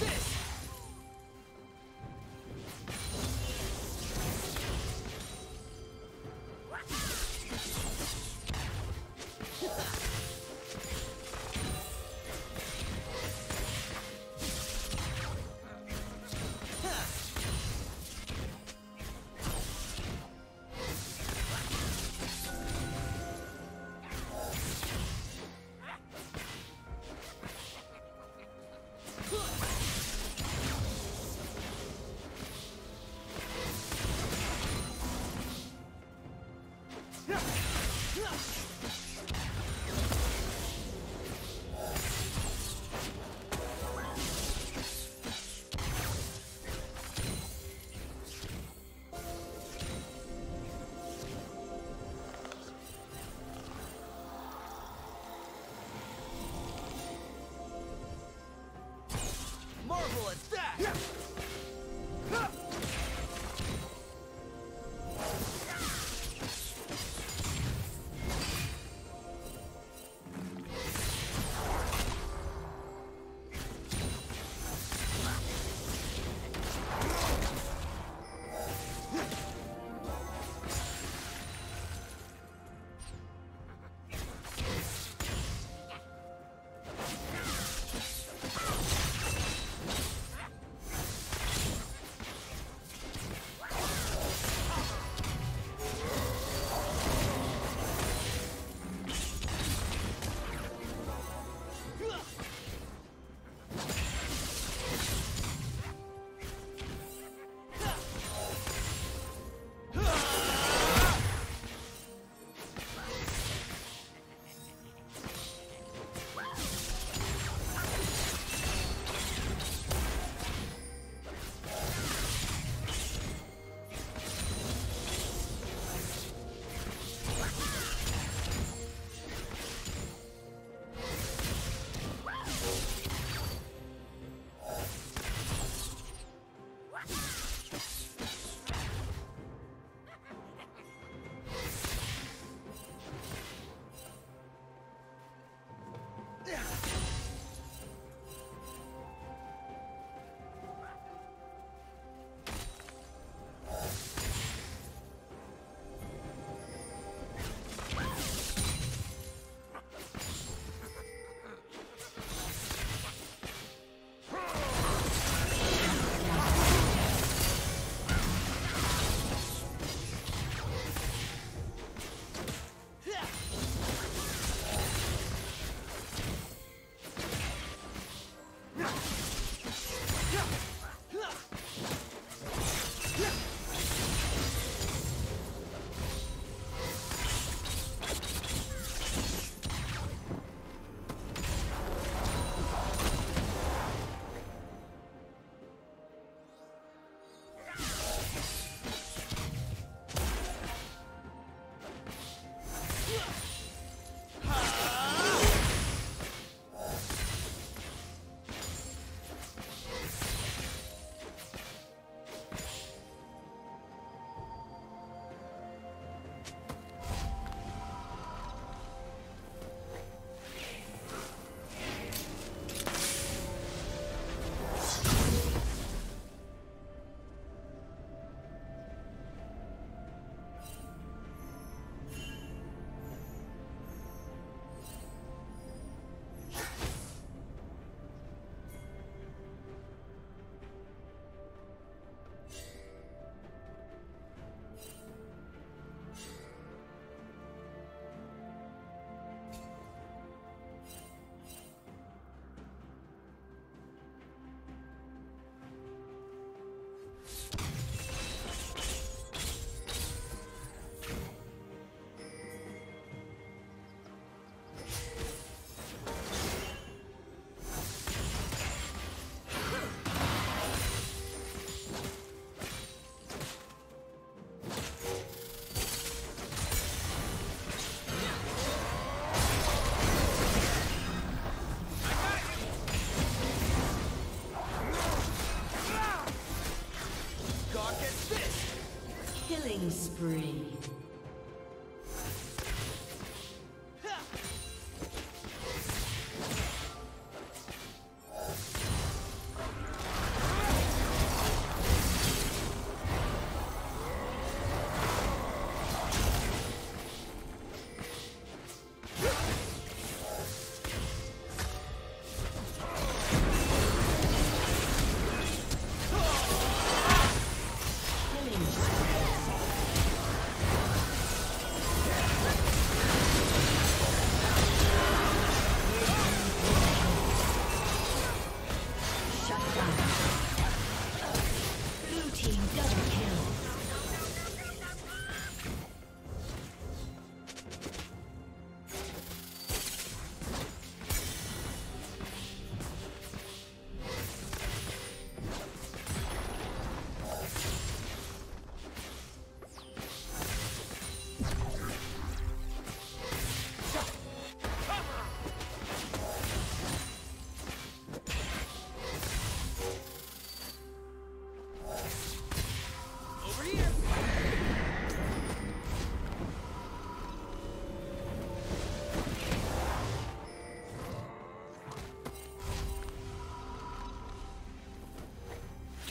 this?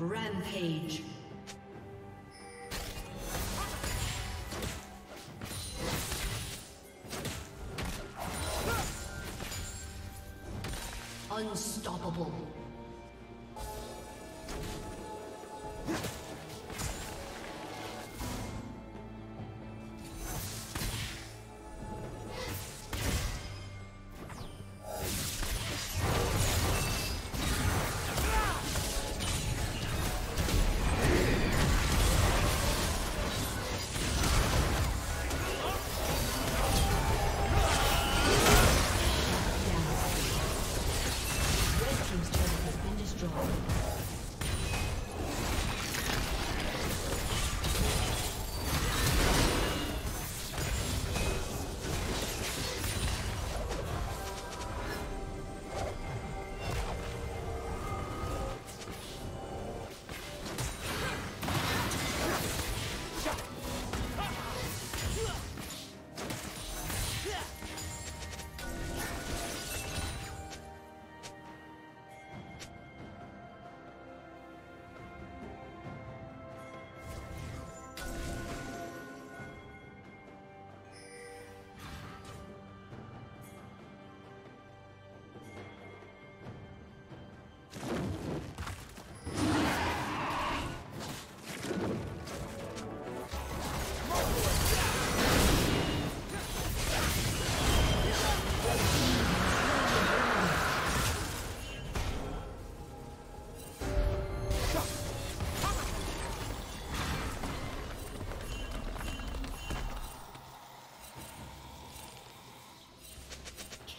Rampage.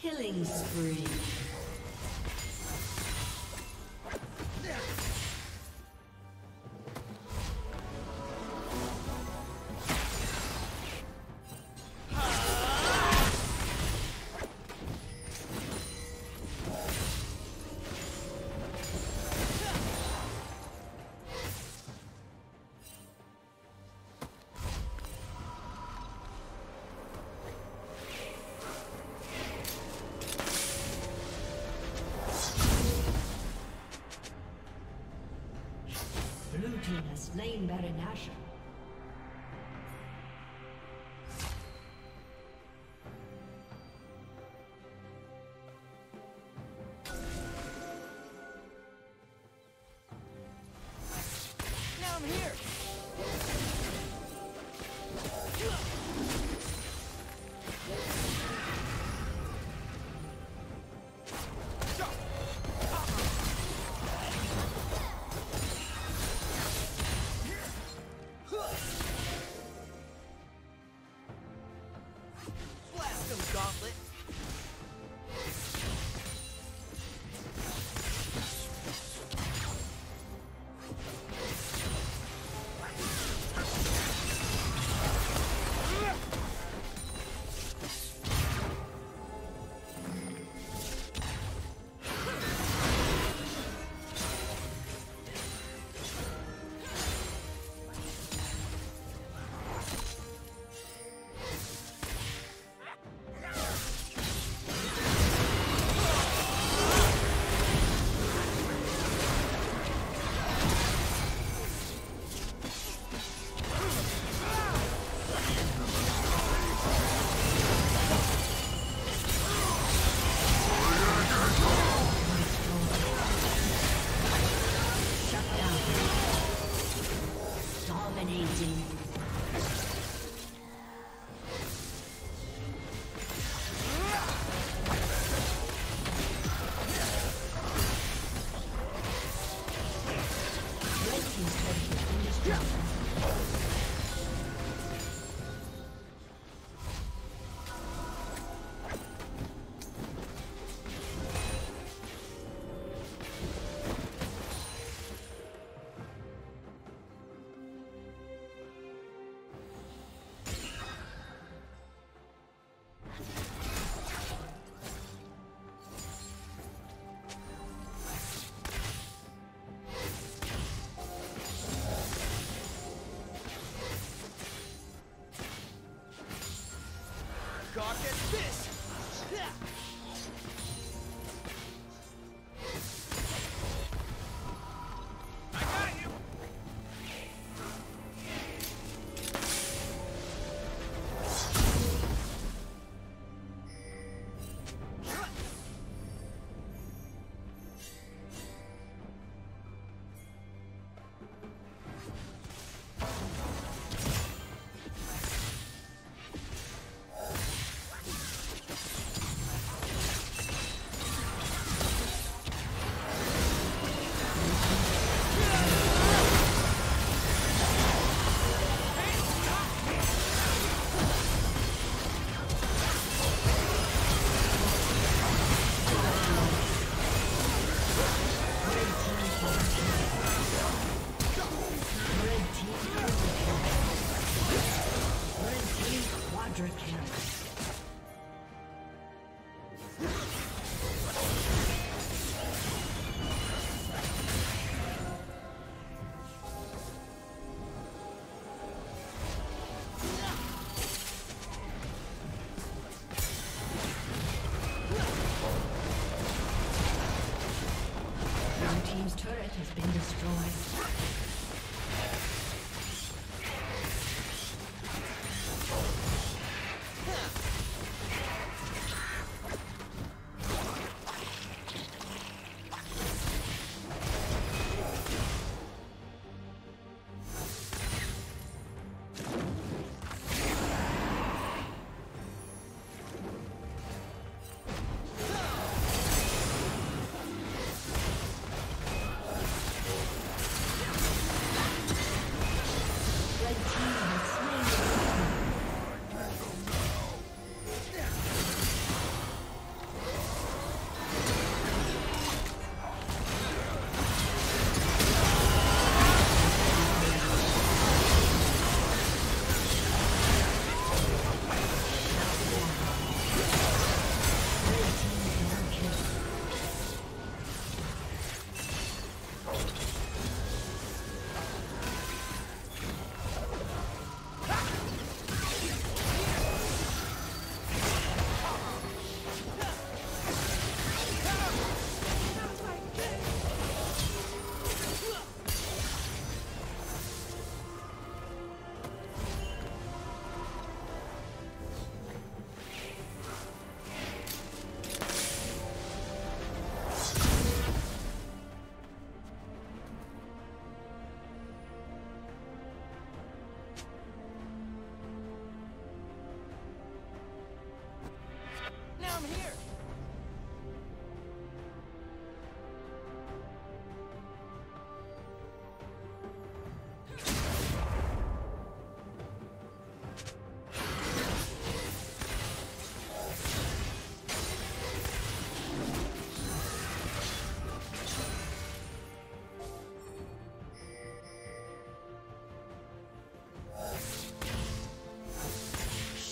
Killing spree. Baron Nashor. Dominating.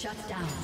Shut down.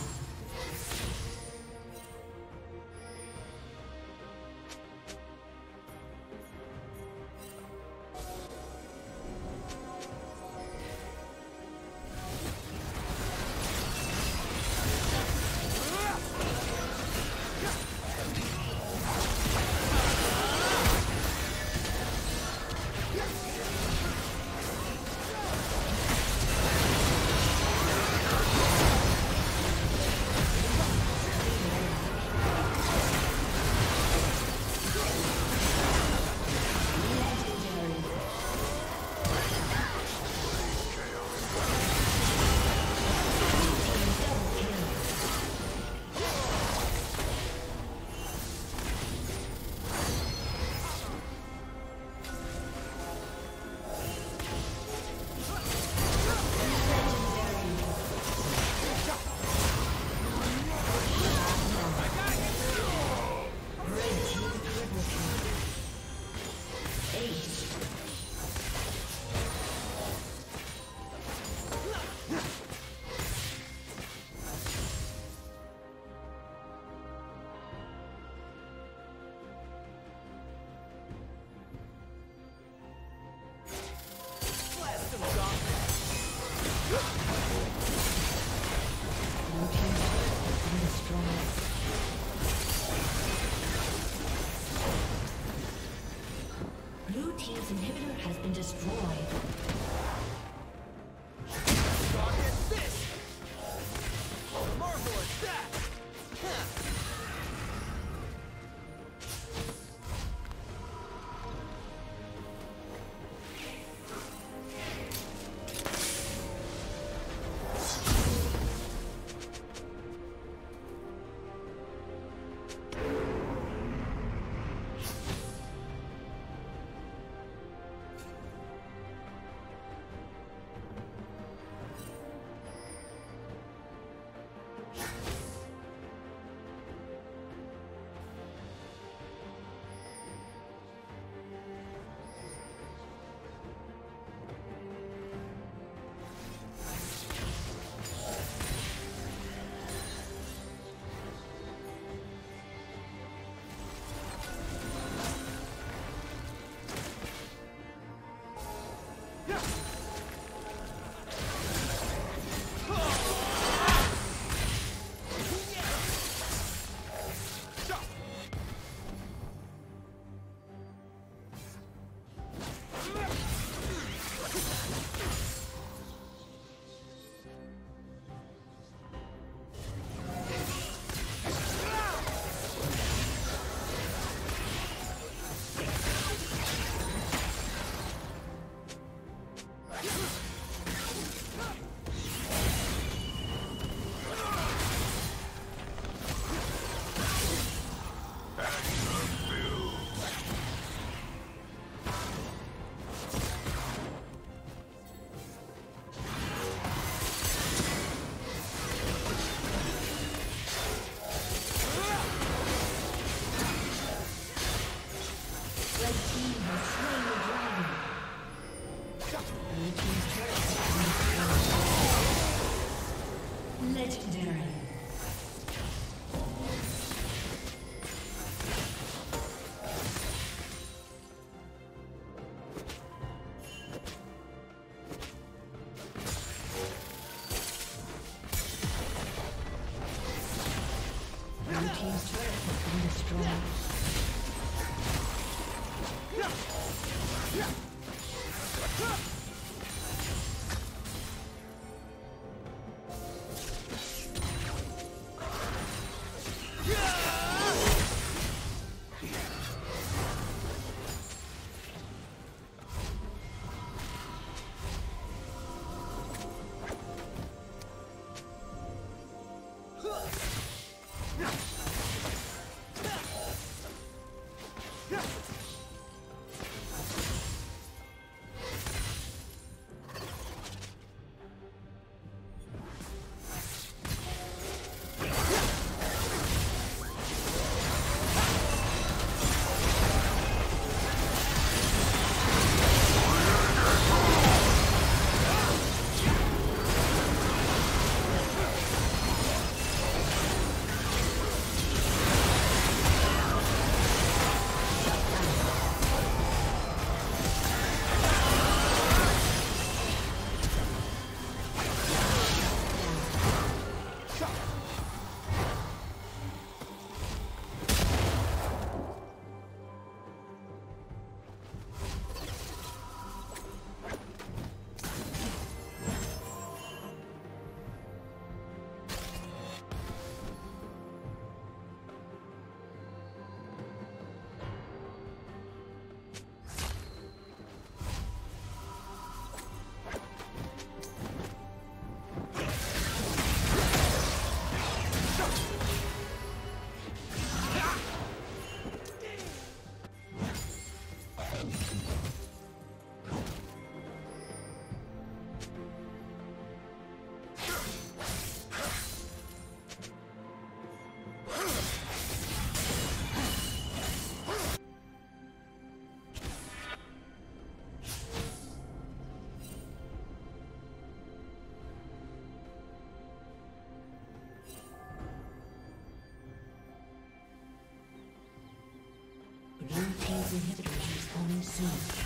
Inhibitor is coming soon.